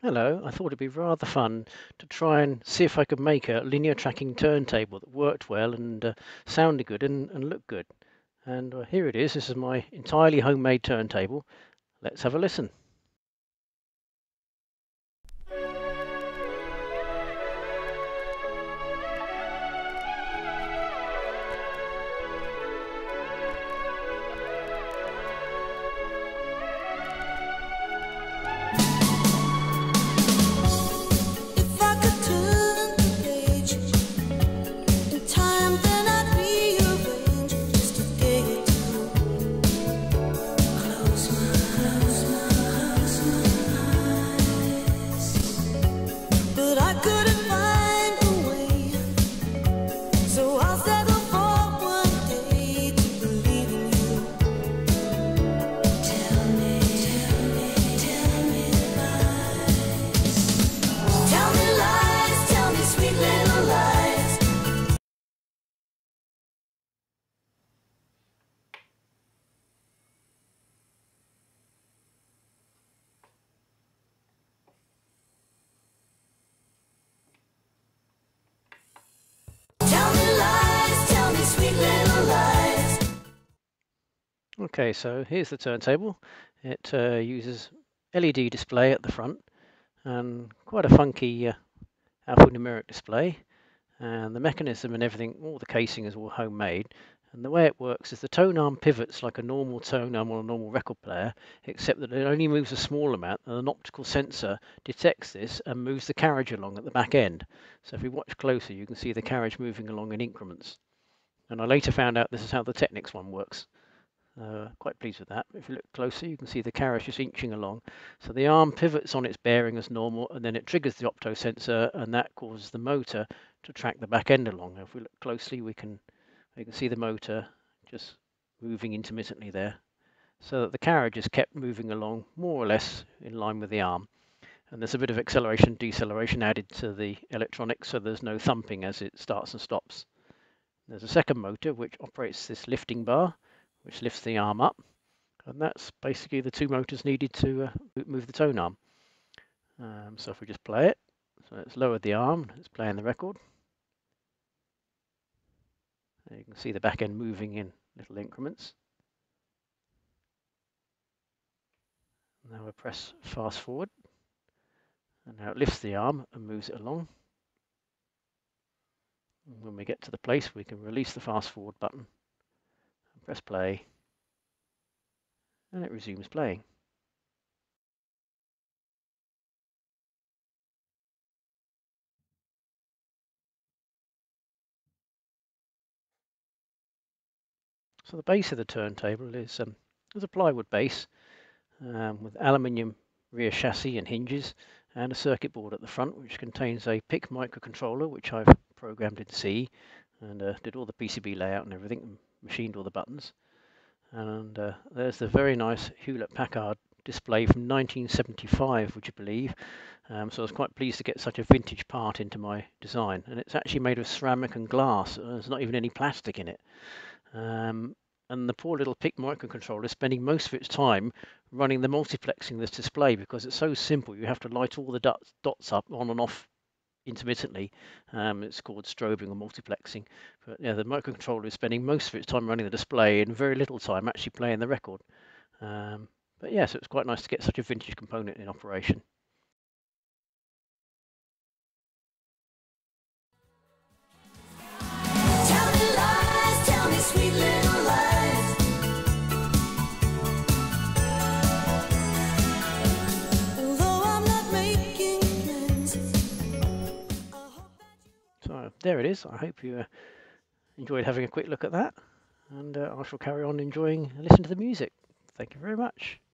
Hello, I thought it'd be rather fun to try and see if I could make a linear tracking turntable that worked well and uh, sounded good and, and looked good. And uh, here it is. This is my entirely homemade turntable. Let's have a listen. Okay, so here's the turntable. It uh, uses LED display at the front and quite a funky uh, alphanumeric display. And the mechanism and everything, all the casing is all homemade. And the way it works is the tone arm pivots like a normal tone arm on a normal record player, except that it only moves a small amount and an optical sensor detects this and moves the carriage along at the back end. So if we watch closer, you can see the carriage moving along in increments. And I later found out this is how the Technics one works. Uh, quite pleased with that. If you look closer, you can see the carriage just inching along. So the arm pivots on its bearing as normal, and then it triggers the opto sensor, and that causes the motor to track the back end along. If we look closely, we can we can see the motor just moving intermittently there, so that the carriage is kept moving along more or less in line with the arm. And there's a bit of acceleration, deceleration added to the electronics, so there's no thumping as it starts and stops. There's a second motor which operates this lifting bar which lifts the arm up. And that's basically the two motors needed to uh, move the tone arm. Um, so if we just play it, so it's lowered the arm, it's playing the record. you can see the back end moving in little increments. Now we press fast forward. And now it lifts the arm and moves it along. And when we get to the place, we can release the fast forward button Press play, and it resumes playing. So the base of the turntable is, um, is a plywood base um, with aluminium rear chassis and hinges and a circuit board at the front which contains a PIC microcontroller which I've programmed in C and uh, did all the PCB layout and everything machined all the buttons. And uh, there's the very nice Hewlett-Packard display from 1975, would you believe? Um, so I was quite pleased to get such a vintage part into my design. And it's actually made of ceramic and glass. There's not even any plastic in it. Um, and the poor little PIC microcontroller is spending most of its time running the multiplexing this display because it's so simple. You have to light all the dots, dots up on and off intermittently. Um, it's called strobing or multiplexing. But yeah, the microcontroller is spending most of its time running the display and very little time actually playing the record. Um, but yeah, so it's quite nice to get such a vintage component in operation. There it is. I hope you uh, enjoyed having a quick look at that. And uh, I shall carry on enjoying listening to the music. Thank you very much.